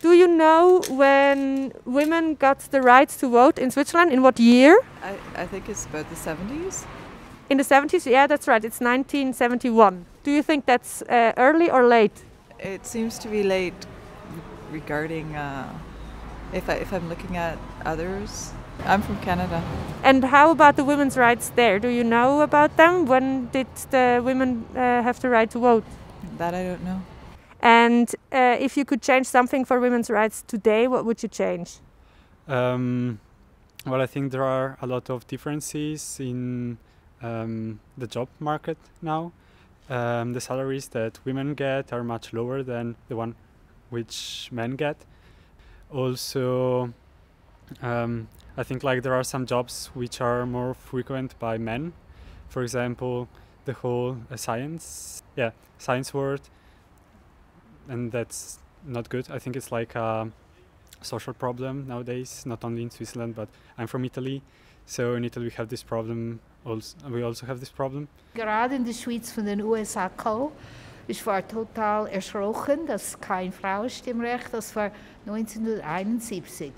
do you know when women got the right to vote in Switzerland? In what year? I, I think it's about the 70s. In the 70s? Yeah, that's right. It's 1971. Do you think that's uh, early or late? It seems to be late regarding uh, if, I, if I'm looking at others. I'm from Canada. And how about the women's rights there? Do you know about them? When did the women uh, have the right to vote? That I don't know. And uh, if you could change something for women's rights today, what would you change? Um, well, I think there are a lot of differences in um, the job market now. Um, the salaries that women get are much lower than the one which men get. Also, um, I think like there are some jobs which are more frequent by men. For example, the whole uh, science, yeah, science world, and that's not good. I think it's like a social problem nowadays, not only in Switzerland, but I'm from Italy, so in Italy we have this problem. Also, we also have this problem. Gerade in der Schweiz von den USA gekommen. Ich war total erschrocken, dass kein Frauenstimmrecht, das war 1971.